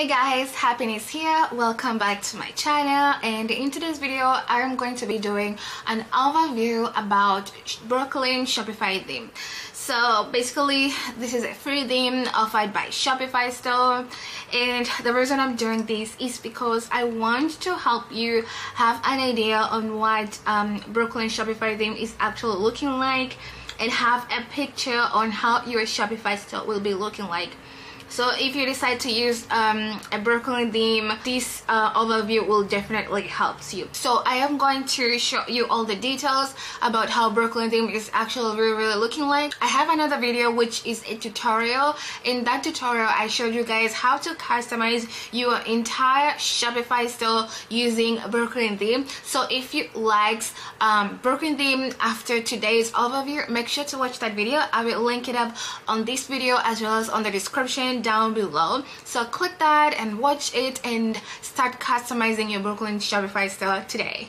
Hey guys, Happiness here. Welcome back to my channel and in today's video I am going to be doing an overview about Brooklyn Shopify theme. So basically this is a free theme offered by Shopify store and the reason I'm doing this is because I want to help you have an idea on what um, Brooklyn Shopify theme is actually looking like and have a picture on how your Shopify store will be looking like so if you decide to use um, a Brooklyn theme this uh, overview will definitely help you. So I am going to show you all the details about how Brooklyn theme is actually really, really looking like. I have another video which is a tutorial. In that tutorial I showed you guys how to customize your entire Shopify store using Brooklyn theme. So if you liked um, Brooklyn theme after today's overview make sure to watch that video. I will link it up on this video as well as on the description down below. So click that and watch it and start customizing your Brooklyn Shopify store today.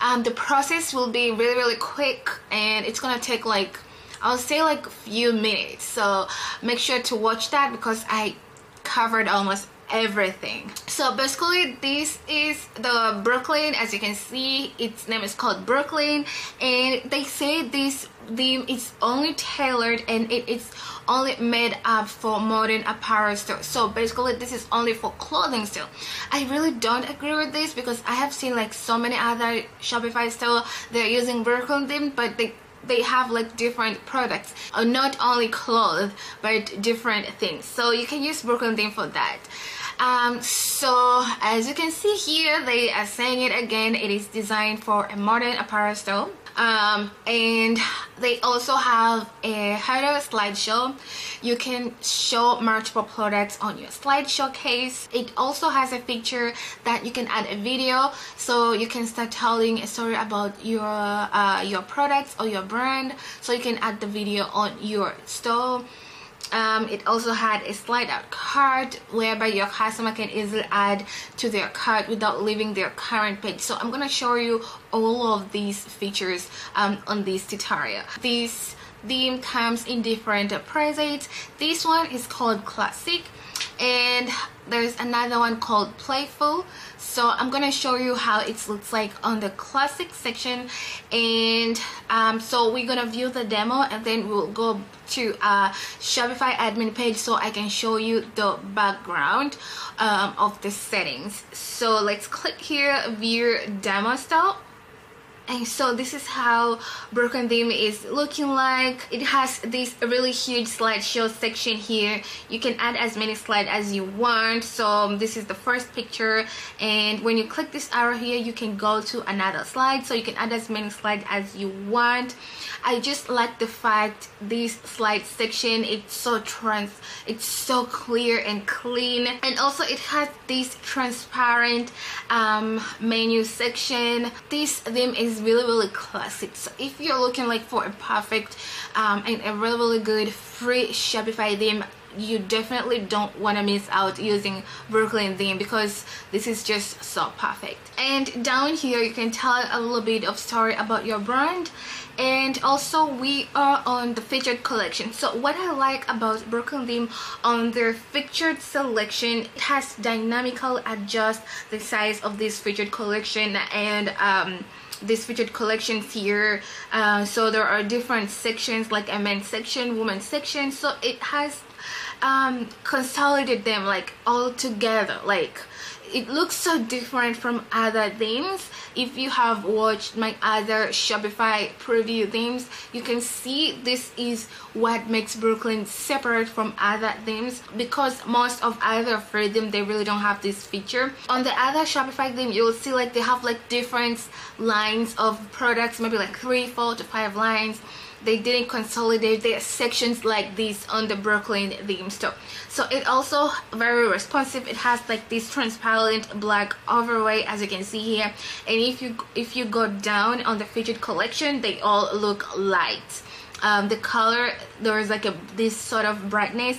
Um, the process will be really really quick and it's gonna take like I'll say like a few minutes. So make sure to watch that because I covered almost everything. So basically this is the Brooklyn. As you can see its name is called Brooklyn. And they say this theme is only tailored and it is only made up for modern apparel still so basically this is only for clothing still i really don't agree with this because i have seen like so many other shopify still they're using Brooklyn theme but they they have like different products. Uh, not only clothes but different things. So you can use Brooklyn theme for that. Um, so as you can see here they are saying it again. It is designed for a modern apparel store um, and they also have a header slideshow. You can show multiple products on your slideshow case. It also has a feature that you can add a video so you can start telling a story about your uh, your products or your brand. So you can add the video on your store um, it also had a slide out card whereby your customer can easily add to their cart without leaving their current page. So I'm gonna show you all of these features um, on this tutorial. This theme comes in different prices this one is called classic and there's another one called playful. So i'm gonna show you how it looks like on the classic section. And um, so we're gonna view the demo and then we'll go to a shopify admin page so i can show you the background um, of the settings. So let's click here view demo style and so this is how Brooklyn theme is looking like. It has this really huge slideshow section here. You can add as many slides as you want. So this is the first picture. And when you click this arrow here you can go to another slide. So you can add as many slides as you want. I just like the fact this slide section it's so trans it's so clear and clean. And also it has this transparent um, menu section. This theme is really really classic. So if you're looking like for a perfect um, and a really really good free Shopify theme you definitely don't want to miss out using Brooklyn theme because this is just so perfect. And down here you can tell a little bit of story about your brand. And also we are on the featured collection. So what I like about Brooklyn theme on their featured selection it has dynamically adjust the size of this featured collection and um, this featured collections here. Uh, so there are different sections like a men's section women's section. So it has um, consolidated them like all together. Like it looks so different from other themes. If you have watched my other shopify preview themes you can see this is what makes brooklyn separate from other themes. Because most of other free them they really don't have this feature. On the other shopify theme you'll see like they have like different lines of products maybe like three four to five lines they didn't consolidate their sections like this on the Brooklyn theme store so it also very responsive. It has like this transparent black overlay as you can see here. And if you if you go down on the featured collection they all look light. Um, the color there is like a this sort of brightness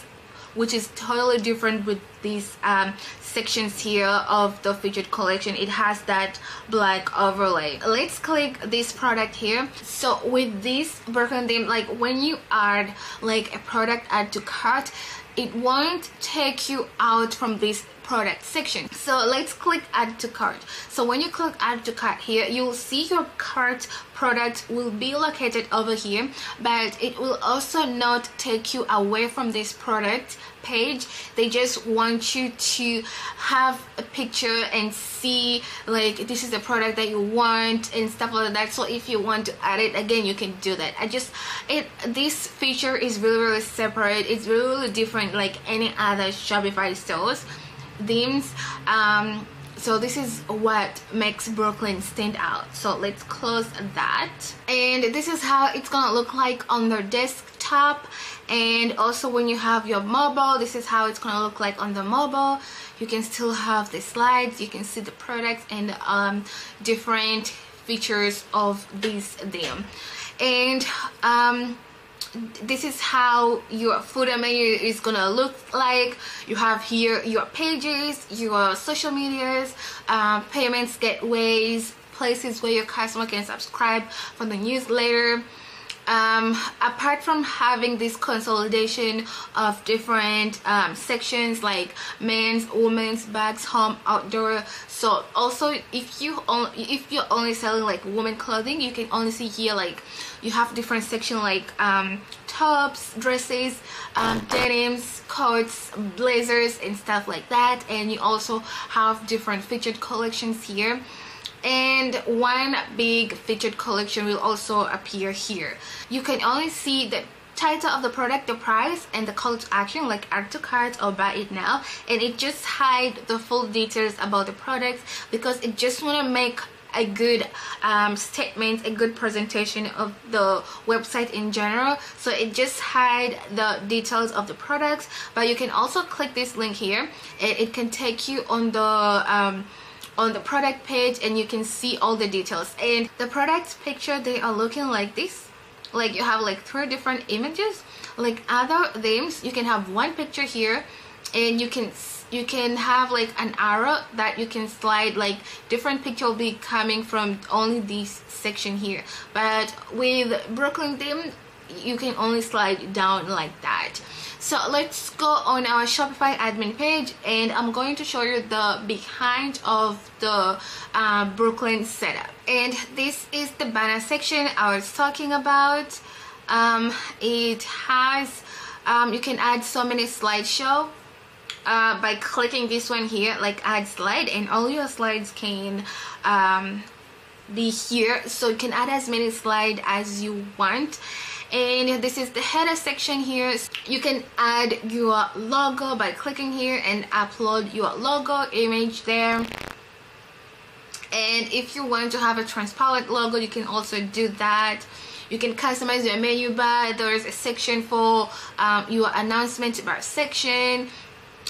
which is totally different with these um, sections here of the featured collection. It has that black overlay. Let's click this product here. So with this theme like when you add like a product add to cart it won't take you out from this product section. So let's click add to cart. So when you click add to cart here you'll see your cart product will be located over here but it will also not take you away from this product page. They just want you to have a picture and see like this is the product that you want and stuff like that. So if you want to add it again you can do that. I just it this feature is really really separate. It's really, really different like any other Shopify stores themes. Um so this is what makes Brooklyn stand out. So let's close that. And this is how it's gonna look like on the desktop. And also when you have your mobile this is how it's gonna look like on the mobile. You can still have the slides you can see the products and um, different features of this theme and um, this is how your footer menu is gonna look like. You have here your pages your social medias uh, payments gateways places where your customer can subscribe for the newsletter um, apart from having this consolidation of different um, sections like men's women's bags home outdoor so also if you only if you're only selling like women clothing you can only see here like you have different section like um, tops dresses um, denims coats blazers and stuff like that. And you also have different featured collections here and one big featured collection will also appear here. You can only see the title of the product the price and the call to action like add to cart or buy it now. And it just hide the full details about the products because it just want to make a good um, statement a good presentation of the website in general. So it just hide the details of the products. But you can also click this link here. It, it can take you on the um, on the product page and you can see all the details. And the product picture they are looking like this. Like you have like three different images. Like other themes you can have one picture here and you can you can have like an arrow that you can slide like different picture will be coming from only this section here. But with Brooklyn theme you can only slide down like that. So let's go on our Shopify admin page and I'm going to show you the behind of the uh, Brooklyn setup. And this is the banner section I was talking about. Um, it has um, you can add so many slideshow uh, by clicking this one here like add slide and all your slides can um, be here. So you can add as many slide as you want and this is the header section here. You can add your logo by clicking here and upload your logo image there. And if you want to have a transparent logo you can also do that. You can customize your menu bar. There's a section for um, your announcement bar section.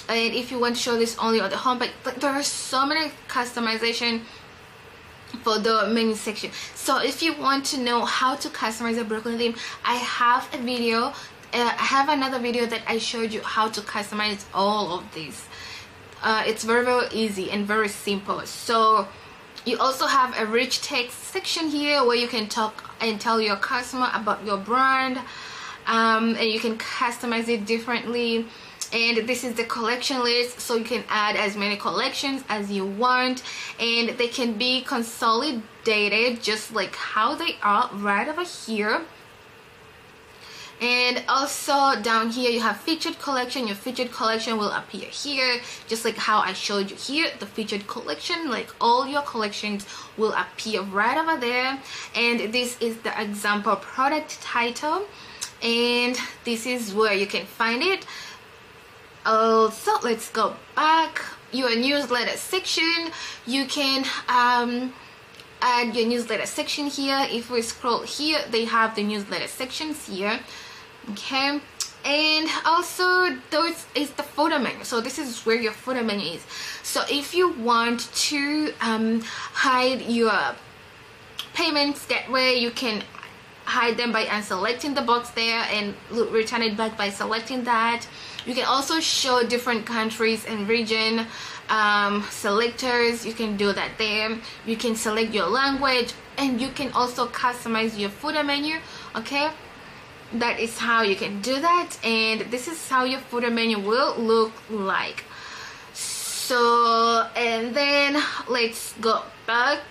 And if you want to show this only on the home but there are so many customization for the menu section. So if you want to know how to customize a Brooklyn theme I have a video uh, I have another video that I showed you how to customize all of these. Uh, it's very very easy and very simple. So you also have a rich text section here where you can talk and tell your customer about your brand um, and you can customize it differently and this is the collection list so you can add as many collections as you want. And they can be consolidated just like how they are right over here. And also down here you have featured collection. Your featured collection will appear here just like how I showed you here. The featured collection like all your collections will appear right over there. And this is the example product title. And this is where you can find it uh, so let's go back. Your newsletter section. You can um, add your newsletter section here. If we scroll here they have the newsletter sections here. Okay. And also those is the footer menu. So this is where your footer menu is. So if you want to um, hide your payments gateway you can hide them by unselecting the box there and return it back by selecting that you can also show different countries and region um, selectors. You can do that there. You can select your language and you can also customize your footer menu okay? That is how you can do that and this is how your footer menu will look like. So and then let's go back.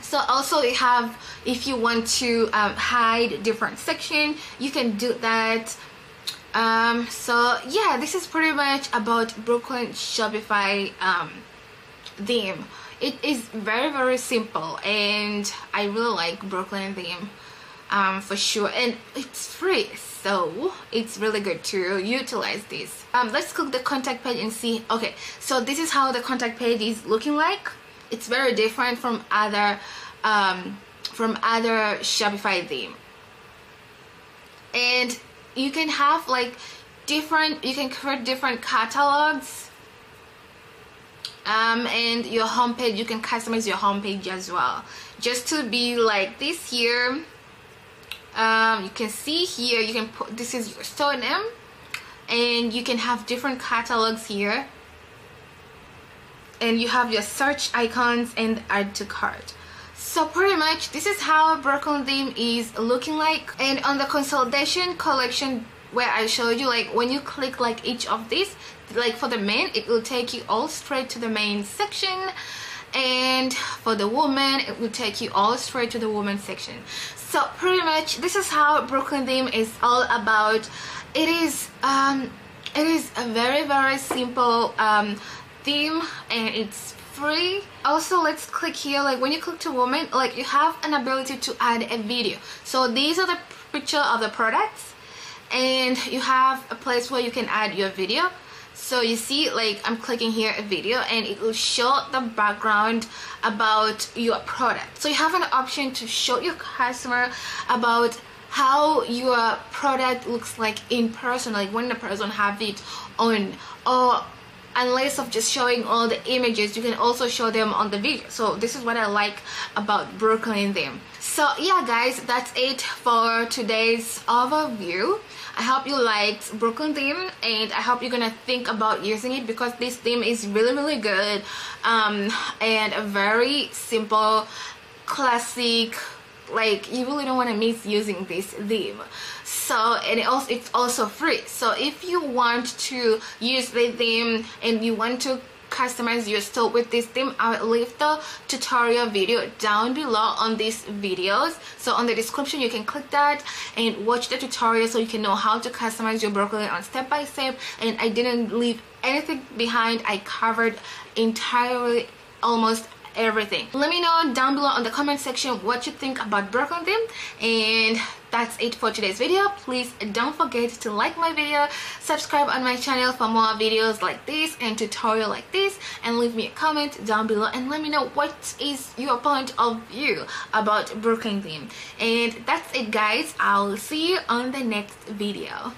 So also you have if you want to um, hide different section you can do that um, so yeah this is pretty much about Brooklyn Shopify um, theme. It is very very simple and I really like Brooklyn theme um, for sure and it's free so it's really good to utilize this. Um, let's click the contact page and see okay so this is how the contact page is looking like. It's very different from other um, from other Shopify theme. And you can have like different you can create different catalogs. Um, and your homepage you can customize your homepage as well. Just to be like this here um, you can see here you can put this is your store name. And you can have different catalogs here. And you have your search icons and add to cart so pretty much this is how Brooklyn theme is looking like. And on the consolidation collection where I showed you like when you click like each of these like for the men it will take you all straight to the main section. And for the woman it will take you all straight to the woman section. So pretty much this is how Brooklyn theme is all about. It is um it is a very very simple um theme and it's free also let's click here like when you click to woman like you have an ability to add a video. So these are the picture of the products and you have a place where you can add your video. So you see like I'm clicking here a video and it will show the background about your product. So you have an option to show your customer about how your product looks like in person like when the person have it on or unless of just showing all the images you can also show them on the video. So this is what I like about Brooklyn theme so yeah guys that's it for today's overview. I hope you liked Brooklyn theme and I hope you're gonna think about using it because this theme is really really good. Um, and a very simple classic like you really don't want to miss using this theme. So and it also it's also free. So if you want to use the theme and you want to customize your store with this theme i'll leave the tutorial video down below on these videos. So on the description you can click that and watch the tutorial so you can know how to customize your Brooklyn on step by step. And i didn't leave anything behind. I covered entirely almost everything. Let me know down below on the comment section what you think about theme and that's it for today's video. Please don't forget to like my video subscribe on my channel for more videos like this and tutorial like this and leave me a comment down below and let me know what is your point of view about Brooklyn theme and that's it guys. I'll see you on the next video